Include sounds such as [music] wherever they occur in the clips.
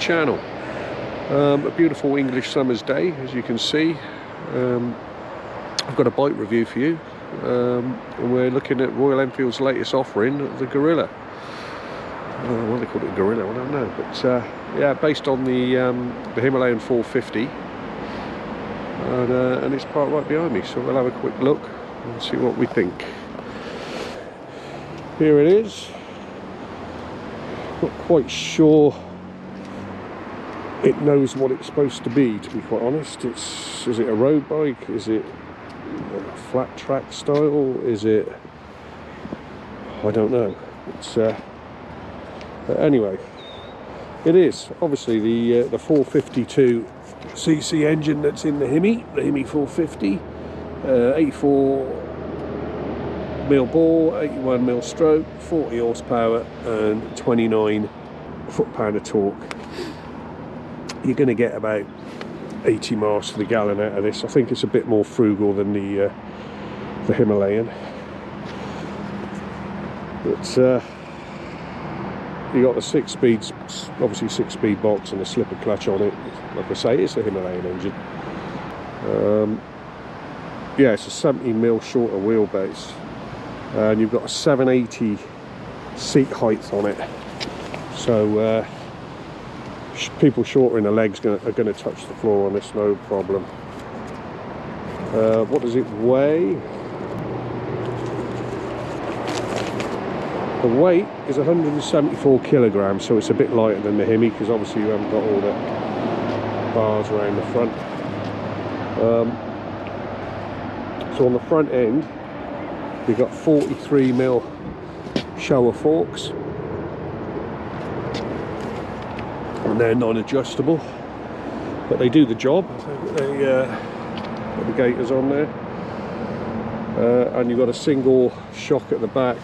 channel. Um, a beautiful English summer's day, as you can see. Um, I've got a bike review for you, um, and we're looking at Royal Enfield's latest offering, the Guerrilla. Uh, what they call it, a Guerrilla, I don't know, but uh, yeah, based on the um, the Himalayan 450, and, uh, and it's parked right behind me, so we'll have a quick look and see what we think. Here it is. Not quite sure it knows what it's supposed to be, to be quite honest. It's is it a road bike? Is it flat track style? Is it? I don't know. It's uh, anyway. It is obviously the uh, the 452 cc engine that's in the Hemi, the Hemi 450, uh, 84 mil bore, 81 mil stroke, 40 horsepower, and 29 foot-pound of torque. You're going to get about 80 miles to the gallon out of this. I think it's a bit more frugal than the uh, the Himalayan, but uh, you got the six speeds, obviously six-speed box and a slipper clutch on it. Like I say, it's a Himalayan engine. Um, yeah, it's a 70 mil shorter wheelbase and you've got a 780 seat height on it so uh, people shorter in the legs are going to touch the floor on this no problem. Uh, what does it weigh? The weight is 174 kilograms so it's a bit lighter than the Hemi because obviously you haven't got all the bars around the front. Um, so on the front end We've got 43 mil Showa forks and they're non-adjustable but they do the job. They uh, got the gaiters on there. Uh, and you've got a single shock at the back.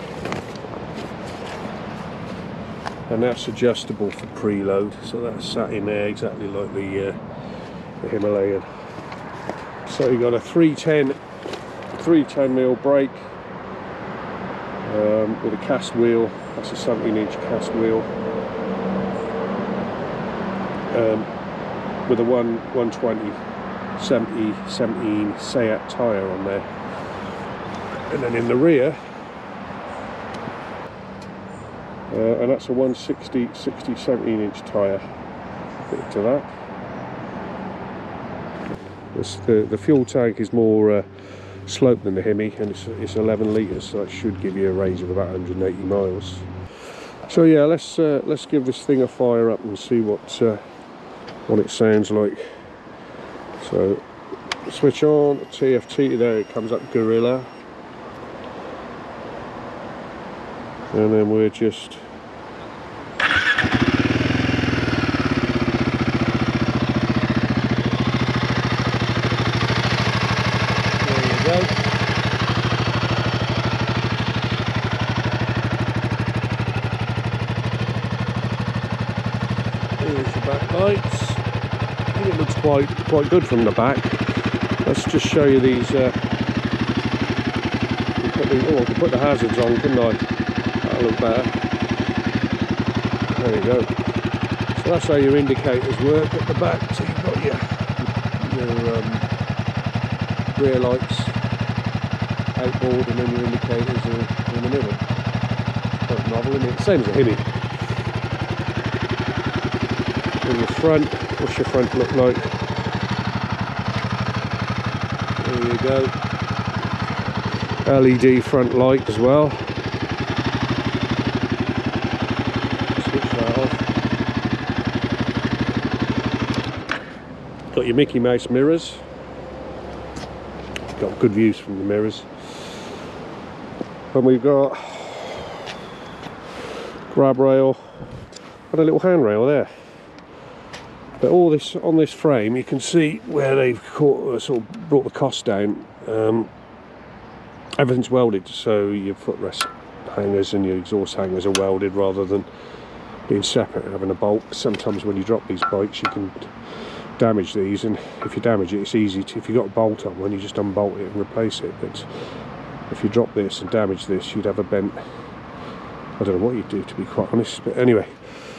And that's adjustable for preload. So that's sat in there exactly like the, uh, the Himalayan. So you've got a 310 310 mil brake um, with a cast wheel. That's a 17 inch cast wheel um, with a 1 120 70 17 CEAT tyre on there. And then in the rear uh, and that's a 160 60 17 inch tyre. Fitted to that. The, the fuel tank is more uh, than the Hemi and it's, it's 11 litres so that should give you a range of about 180 miles. So yeah let's uh, let's give this thing a fire up and see what uh, what it sounds like. So switch on TFT there it comes up Guerrilla. And then we're just back lights. I think it looks quite quite good from the back. Let's just show you these. Uh, put the, oh, I can put the hazards on, couldn't I? That'll look better. There you go. So that's how your indicators work at the back. So you've got your your um, rear lights outboard, and then your indicators are in the middle. Quite novel, isn't it? Same as a Hemi in the front. What's your front look like? There you go. LED front light as well. Switch that off. Got your Mickey Mouse mirrors. Got good views from the mirrors. And we've got grab rail and a little handrail there but all this on this frame you can see where they've caught, uh, sort of brought the cost down. Um, everything's welded so your footrest hangers and your exhaust hangers are welded rather than being separate and having a bolt sometimes when you drop these bikes you can damage these and if you damage it it's easy to if you've got a bolt on one you just unbolt it and replace it. But if you drop this and damage this you'd have a bent. I don't know what you'd do to be quite honest but anyway.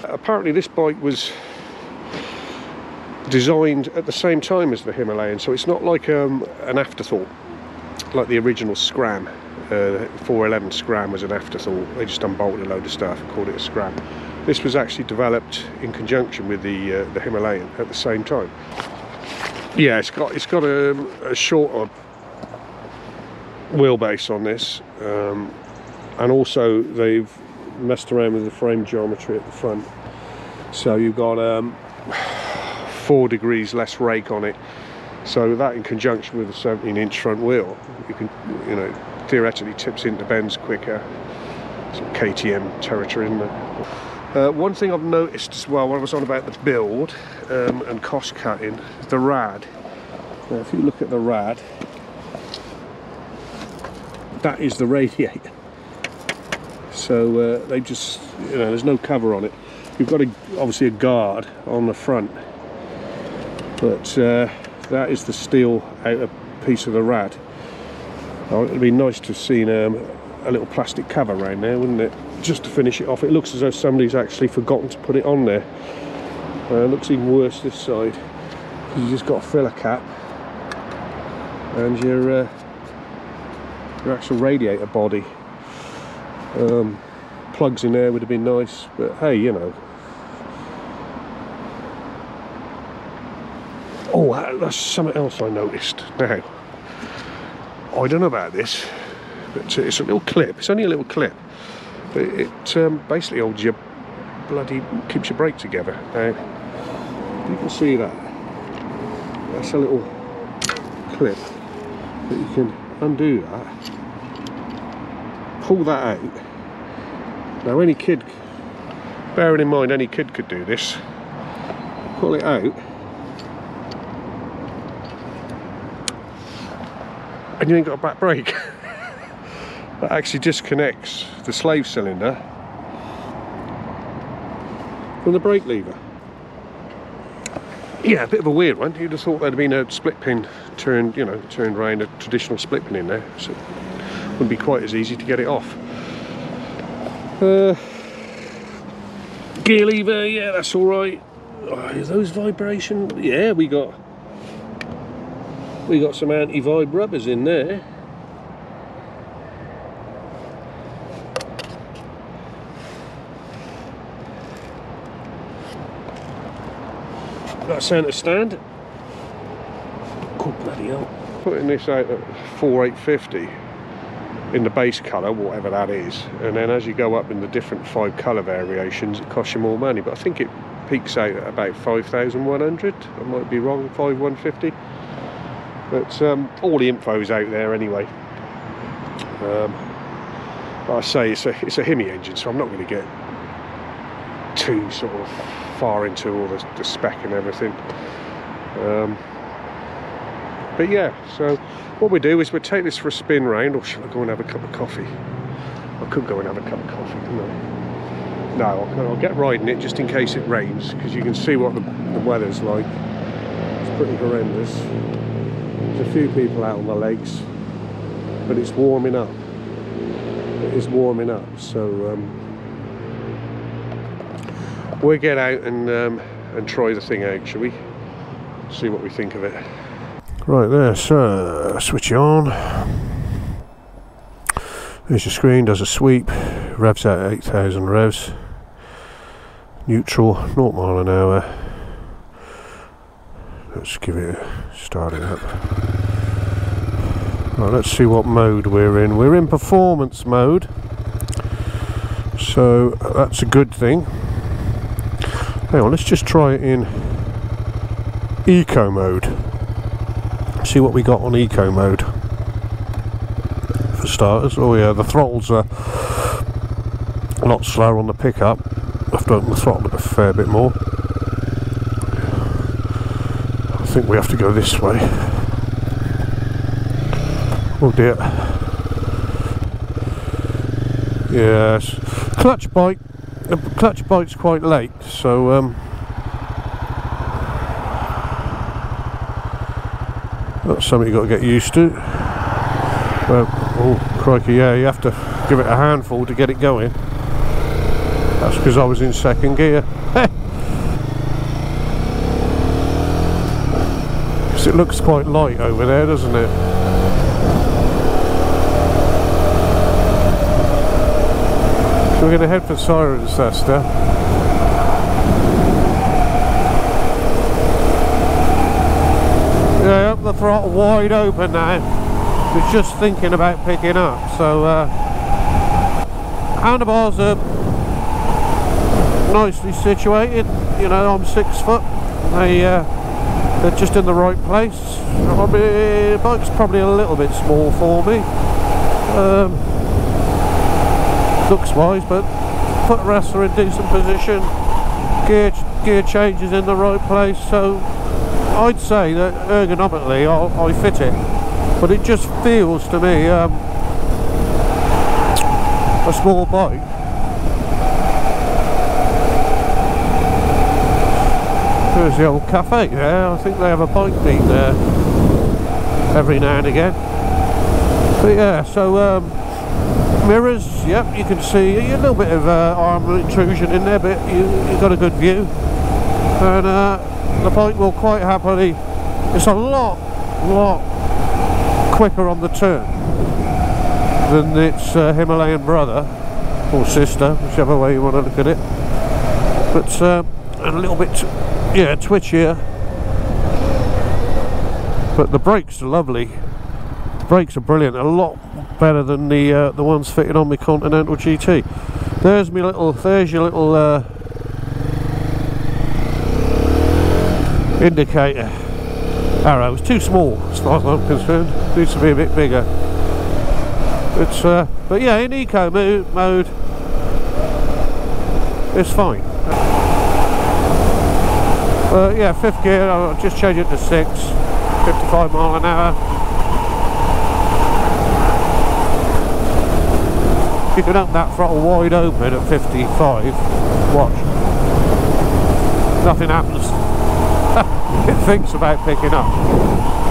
Apparently this bike was designed at the same time as the Himalayan, so it's not like um, an afterthought, like the original Scram. Uh, 411 Scram was an afterthought. They just unbolted a load of stuff and called it a Scram. This was actually developed in conjunction with the uh, the Himalayan at the same time. Yeah, it's got it's got a, a shorter wheelbase on this, um, and also they've messed around with the frame geometry at the front. So you've got um, four degrees less rake on it. So that in conjunction with a 17 inch front wheel, you can, you know, theoretically tips into bends quicker. Some KTM territory, isn't it? Uh, one thing I've noticed as well when I was on about the build um, and cost cutting, the rad. Now, if you look at the rad, that is the radiator. So uh, they just, you know, there's no cover on it. You've got a, obviously a guard on the front, but uh, that is the steel outer piece of the rad. Oh, it'd be nice to have seen um, a little plastic cover around there, wouldn't it? Just to finish it off. It looks as though somebody's actually forgotten to put it on there. Uh, looks even worse this side. You just got a filler cap and your uh, your actual radiator body. Um, plugs in there would have been nice, but hey, you know. Oh, that's something else I noticed now. I don't know about this, but it's a little clip. It's only a little clip, but it um, basically holds your bloody keeps your brake together. Now you can see that. That's a little clip that you can undo that, pull that out. Now any kid, bearing in mind any kid could do this, pull it out and you ain't got a back brake. [laughs] that actually disconnects the slave cylinder from the brake lever. Yeah, a bit of a weird one. You'd have thought there'd been a split pin turned, you know, turned around a traditional split pin in there. So it wouldn't be quite as easy to get it off. Uh, gear lever, yeah, that's all right. Oh, those vibration? Yeah, we got we got some anti-vibe rubbers in there. That centre stand. Good bloody hell. Putting this out at 4850 in the base colour, whatever that is, and then as you go up in the different five colour variations, it costs you more money. But I think it peaks out at about 5,100. I might be wrong, 5,150. But um, all the info is out there anyway. Um, I say it's a it's a Hemi engine, so I'm not going to get too sort of far into all the, the spec and everything. Um, but yeah, so what we do is we take this for a spin round, or should I go and have a cup of coffee? I could go and have a cup of coffee, couldn't I? No, I'll, I'll get riding it just in case it rains, because you can see what the, the weather's like. It's pretty horrendous. There's a few people out on the legs, but it's warming up. It is warming up, so um, we'll get out and um, and try the thing out, shall we? See what we think of it. Right there, so switch it on. There's your screen, does a sweep, revs out at 8,000 revs. Neutral, 0 mile an hour. Let's give it a start it up. Right, let's see what mode we're in. We're in performance mode. So that's a good thing. Hang on, let's just try it in eco mode. See what we got on eco mode. For starters, oh yeah, the throttles are a lot slower on the pickup. I've done the throttle a fair bit more. I think we have to go this way. Oh dear. Yes. Clutch bike. the clutch bike's quite late, so um, that's something you've got to get used to. Well, oh crikey, yeah, you have to give it a handful to get it going. That's because I was in second gear. [laughs] Because it looks quite light over there, doesn't it? So we're going to head for Cirencester. Yeah, up the throttle wide open now. Was just thinking about picking up. So uh, handlebars are nicely situated. You know, I'm six foot. They uh, they're just in the right place. The bike's probably a little bit small for me. Um, looks wise, but footrests are in decent position. Gear gear changes in the right place, so I'd say that ergonomically i I fit it, but it just feels to me um, a small bike. There's the old cafe there. I think they have a bike beat there every now and again. But yeah, so um, mirrors, yep, you can see a little bit of uh, intrusion in there, but you, you've got a good view. And uh, the bike will quite happily it's a lot lot quicker on the turn than its uh, Himalayan brother or sister whichever way you want to look at it but uh, a little bit yeah twitchier but the brakes are lovely the brakes are brilliant a lot better than the uh, the ones fitted on my Continental GT there's me little there's your little uh, indicator arrow. It's too small as far as I'm concerned. Needs to be a bit bigger. But, uh, but yeah, in eco mode it's fine. Uh, yeah, fifth gear, I'll just change it to six, 55 mile an hour. You can open that throttle wide open at 55, watch. Nothing happens [laughs] it thinks about picking up.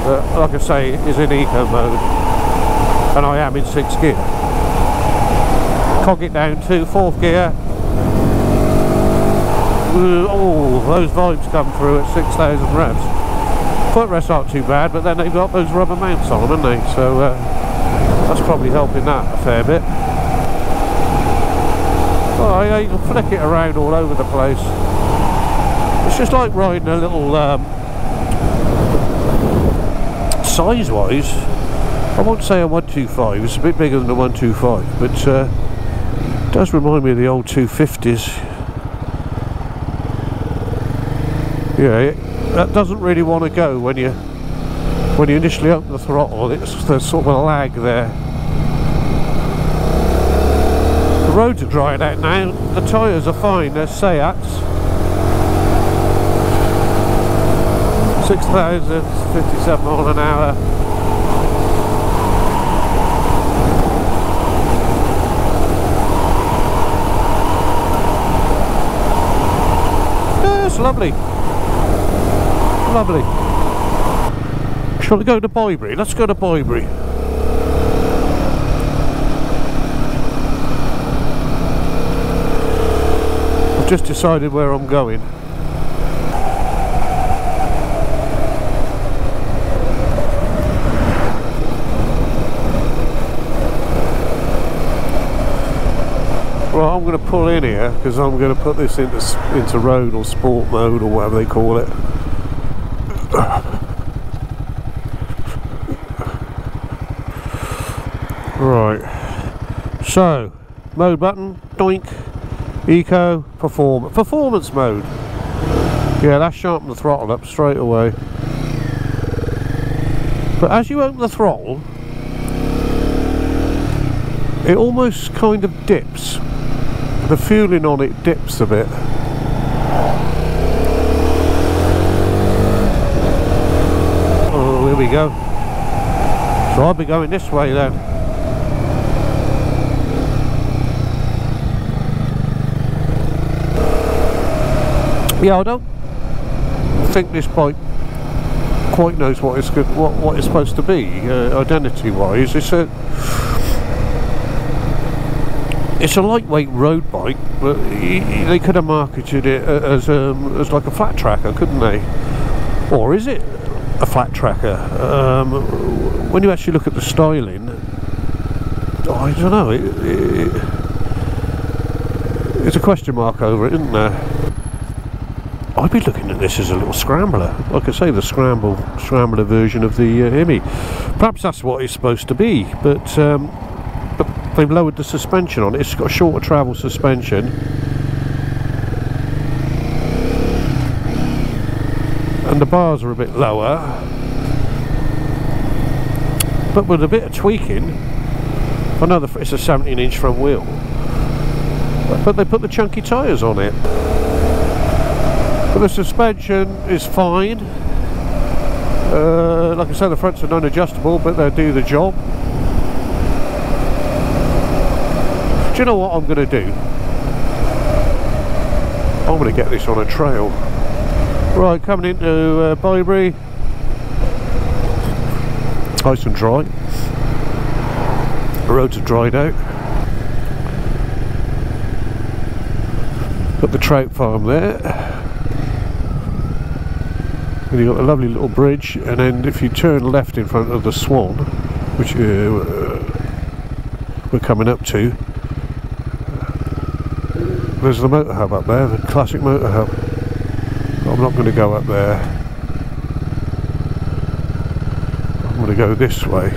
But like I say, it is in eco mode. And I am in sixth gear. Cog it down to fourth gear. Oh, those vibes come through at 6,000 revs. Footrests aren't too bad, but then they've got those rubber mounts on them, haven't they? So uh, that's probably helping that a fair bit. Oh yeah, you can flick it around all over the place. It's just like riding a little um, size wise I won't say a 125 it's a bit bigger than a 125 but uh, it does remind me of the old 250s yeah it, that doesn't really want to go when you when you initially open the throttle. It's there's sort of a lag there. The roads are drying out now. The tyres are fine. They're CEATs. 6,057 mile an hour. Lovely. Lovely. Shall we go to Bibury? Let's go to Bibury. I've just decided where I'm going. Well, I'm going to pull in here because I'm going to put this into into road or sport mode or whatever they call it. Right. So, mode button, doink, eco, perform, performance mode. Yeah, that's sharpened the throttle up straight away. But as you open the throttle, it almost kind of dips the fueling on it dips a bit oh here we go so I'll be going this way then yeah I don't think this bike quite knows what it's good what, what it's supposed to be uh, identity wise it's a it's a lightweight road bike, but they could have marketed it as um, as like a flat tracker, couldn't they? Or is it? a flat tracker. Um, when you actually look at the styling, I don't know. It, it, it's a question mark over it, isn't there? I'd be looking at this as a little scrambler. Like I say, the scramble scrambler version of the uh, Hemi. Perhaps that's what it's supposed to be, but um, but they've lowered the suspension on it. It's got a shorter travel suspension. And the bars are a bit lower. But with a bit of tweaking, I know it's a 17 inch front wheel, but they put the chunky tyres on it. But the suspension is fine. Uh, like I said, the fronts are non-adjustable, but they do the job. Do you know what I'm going to do? I'm going to get this on a trail. Right, coming into uh, Bibury. Nice and dry. The roads are dried out. Got the trout farm there and you've got a lovely little bridge and then if you turn left in front of the Swan which uh, we're coming up to there's the motor hub up there the classic motor hub. I'm not going to go up there. I'm going to go this way.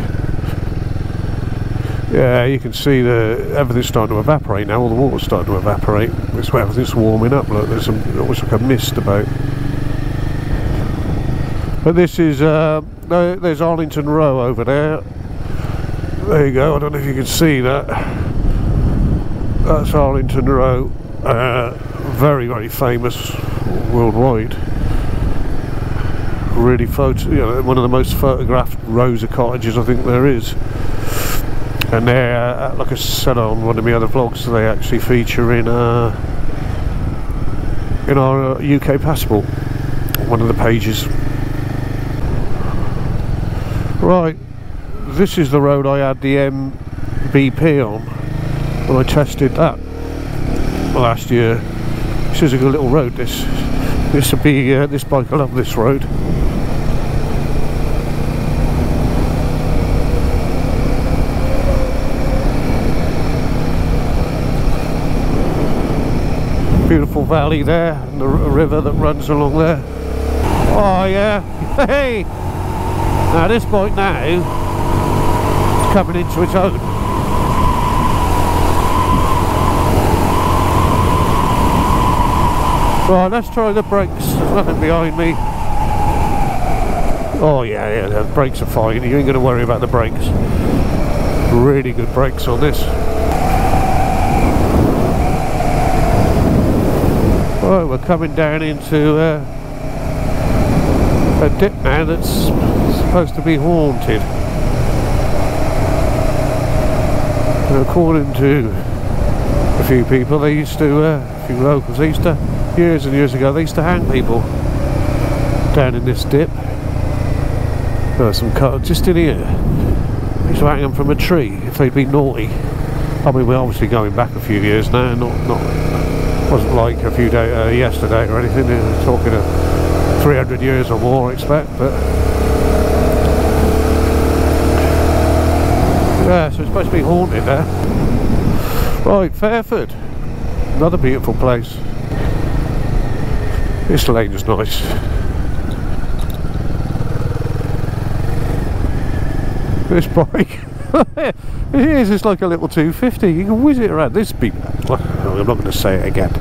Yeah you can see the everything's starting to evaporate now all the water's starting to evaporate. It's everything's warming up. Look there's some almost like a mist about but this is, uh, there's Arlington Row over there. There you go, I don't know if you can see that. That's Arlington Row. Uh, very, very famous worldwide. Really photo, you know, one of the most photographed rows of cottages I think there is. And they're, uh, like I said on one of my other vlogs, they actually feature in uh, in our UK uh, passport, one of the pages. Right, this is the road I had the MBP on when I tested that last year. This is a good little road. This this will be uh, this bike. I love this road. Beautiful valley there, and the river that runs along there. Oh yeah, [laughs] hey. Now this bike now is coming into its own. Right, let's try the brakes. There's nothing behind me. Oh yeah, yeah, the brakes are fine. You ain't going to worry about the brakes. Really good brakes on this. Right, we're coming down into uh, a dip now that's supposed to be haunted. And according to a few people, they used to, uh, a few locals, they used to, years and years ago, they used to hang people down in this dip. There some cut just in here. They used to hang them from a tree if they'd been naughty. I mean, we're obviously going back a few years now, not, not, wasn't like a few days, uh, yesterday or anything, we're talking of 300 years or more, I expect, but Yeah, so it's supposed to be haunted there. Right, Fairford. Another beautiful place. This lane is nice. This bike. [laughs] it is, it's like a little 250. You can whiz it around. This be I'm not going to say it again.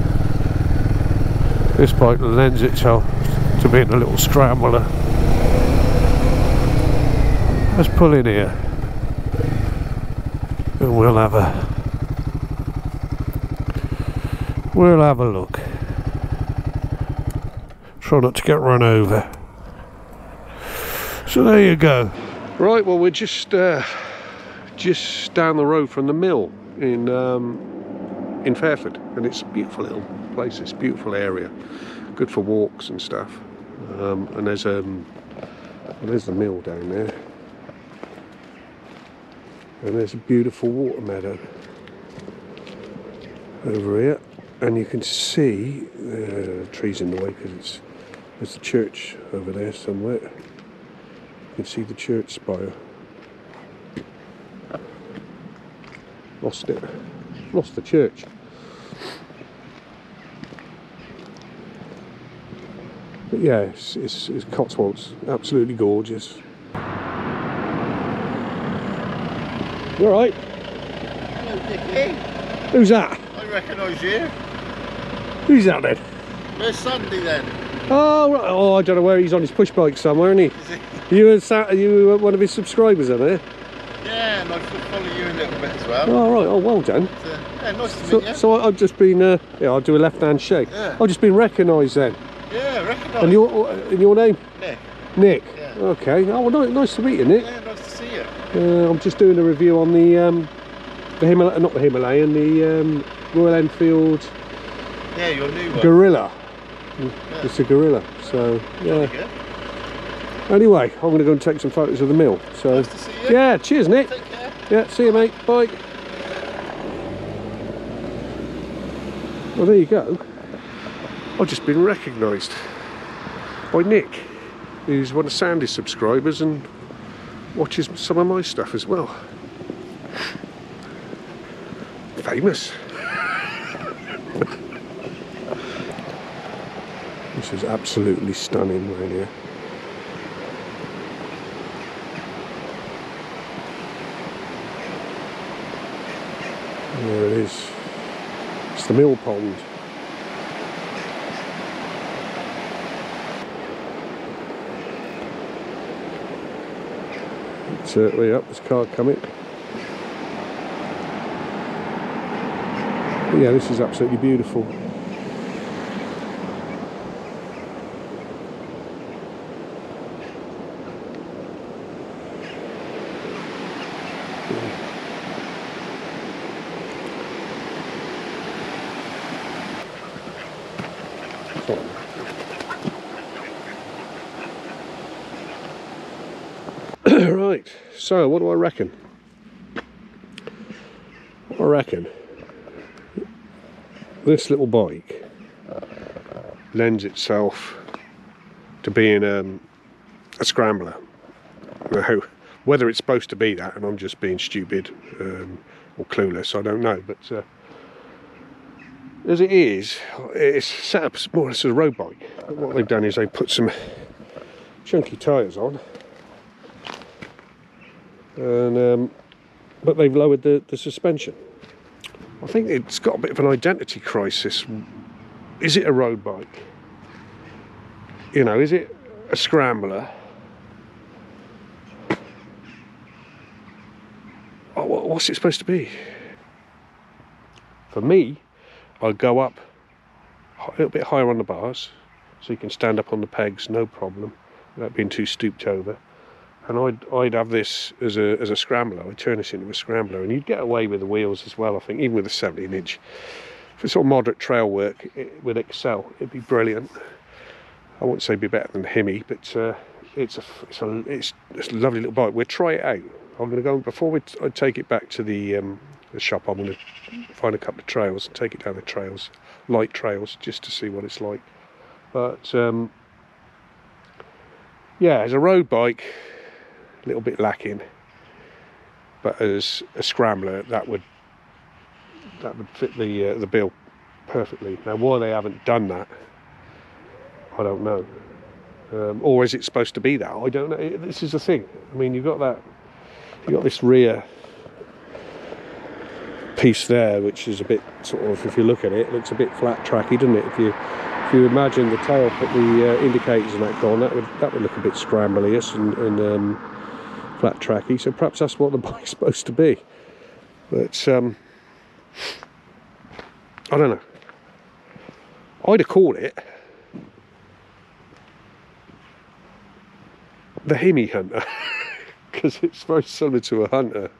This bike lends itself to being a little scrambler. Let's pull in here. And we'll have a we'll have a look. Try not to get run over. So there you go. Right well we're just uh, just down the road from the mill in um, in Fairford. And it's a beautiful little place. It's a beautiful area. Good for walks and stuff um, and there's um well, there's the mill down there and there's a beautiful water meadow over here and you can see uh, trees in the way because it's there's a church over there somewhere You can see the church spire. Lost it. Lost the church. But yeah, it's, it's, it's Cotswolds. Absolutely gorgeous. You alright? Hello, Dickie. Who's that? I recognise you. Who's that then? Where's Sandy then? Oh, right. oh, I don't know where he's on his push bike somewhere, isn't Is he? [laughs] You were, sat, you were one of his subscribers, are there? Yeah, nice to follow you a little bit as well. Oh, right. Oh, well done. But, uh, yeah, nice to meet So, you. so I- I've just been, uh, yeah, I'll do a left-hand shake. Yeah. I've just been recognised then. And your, and your name? Nick. Nick. Yeah. Okay. Oh, well, ni- nice to meet you, Nick. Yeah, nice to see you. Uh, I'm just doing a review on the, um, the Himalaya, not the Himalayan, the um, Royal Enfield Yeah, your new one. Guerrilla. Yeah. It's a Guerrilla. So, yeah. Anyway, I'm going to go and take some photos of the mill. So, Nice to see you. yeah. Cheers, Nick. Take care. Yeah. See you, mate. Bye. Well, there you go. I've just been recognised by Nick, who's one of Sandy's subscribers and watches some of my stuff as well. Famous. [laughs] this is absolutely stunning right here. There it is. It's the mill pond. Certainly up, there's car coming. Yeah, this is absolutely beautiful. right, so what do I reckon? I reckon this little bike lends itself to being um, a scrambler. Now, whether it's supposed to be that, and I'm just being stupid um, or clueless, I don't know. But uh, as it is, it's set up more or less as a road bike. But what they've done is they put some chunky tyres on and um, but they've lowered the, the suspension. I think it's got a bit of an identity crisis. Is it a road bike? You know, is it a scrambler? Oh, what's it supposed to be? For me, I'd go up a little bit higher on the bars so you can stand up on the pegs, no problem, without being too stooped over and I'd I'd have this as a as a scrambler. I'd turn this into a scrambler, and you'd get away with the wheels as well. I think even with a 17 inch for sort of moderate trail work it would excel. It'd be brilliant. I wouldn't say be better than Hemi, but uh, it's a it's a it's, it's a lovely little bike. We'll try it out. I'm going to go before we I take it back to the um, the shop. I'm going to find a couple of trails and take it down the trails, light trails, just to see what it's like. But um, yeah, as a road bike, little bit lacking. But as a scrambler, that would that would fit the uh, the bill perfectly. Now, why they haven't done that, I don't know. Um, or is it supposed to be that? I don't know. This is the thing. I mean, you've got that. You've got this rear piece there, which is a bit sort of, if you look at it, it looks a bit flat tracky, doesn't it? If you if you imagine the tail put the uh, indicators and that gone, that would that would look a bit scramblious and, and um, flat tracky. So perhaps that's what the [laughs] bike's supposed to be. But um, I don't know. I'd have called it the Hemi Hunter [laughs] because it's very similar to a Hunter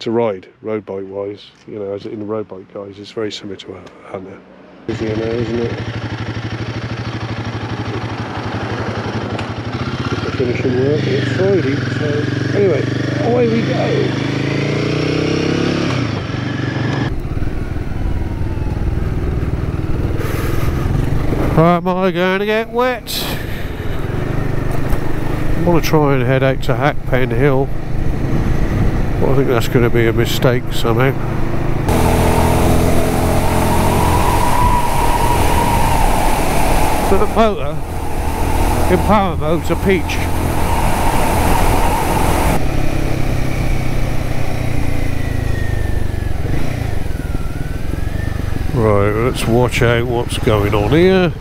to ride road bike wise. You know, as in the road bike guys, it's very similar to a Hunter. Isn't it? Just for finishing work. and It's Friday, so anyway, away we go. Am I going to get wet? I want to try and head out to Hackpen Hill. But I think that's going to be a mistake somehow. But the motor in mode's a peach. Right, let's watch out what's going on here.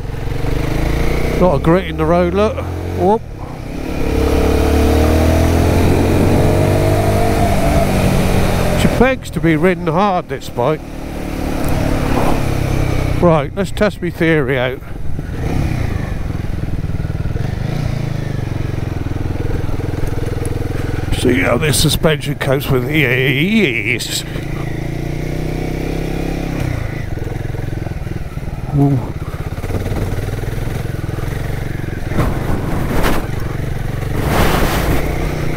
Not a grit in the road, look. Whoop. She begs to be ridden hard, this bike. Right, let's test my theory out. See how uh, this suspension copes with ease. Ooh.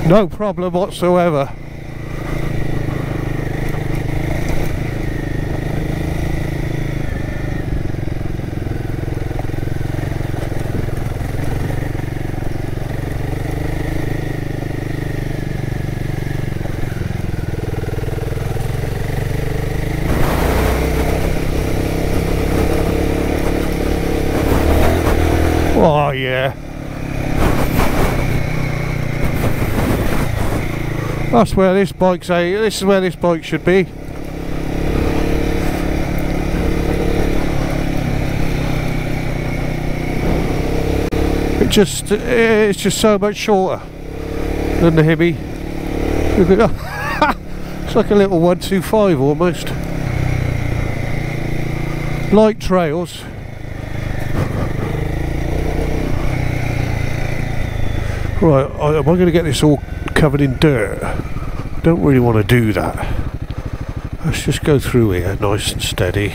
No problem whatsoever. Oh yeah. That's where this bike's a this is where this bike should be. It just eh, it's just so much shorter than the Hemi. [laughs] it's like a little 125 almost. Light trails. Right, am I going to get this all covered in dirt? Don't really want to do that. Let's just go through here nice and steady.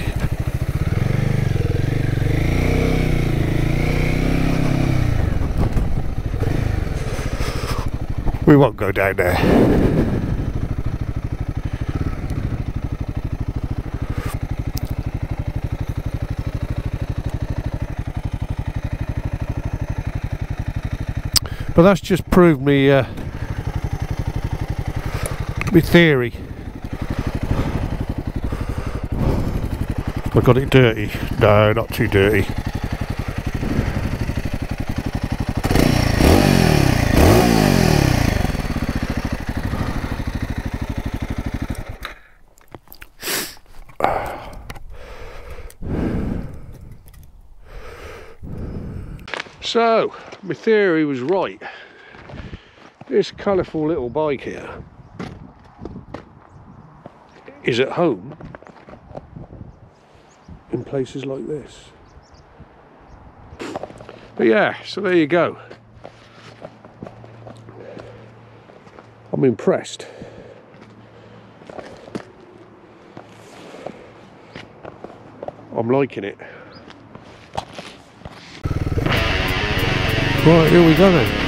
We won't go down there. But that's just proved me uh, theory. I got it dirty. No, not too dirty. So, my theory was right. This colourful little bike here is at home in places like this. But yeah, so there you go. I'm impressed. I'm liking it. Right, here we go then.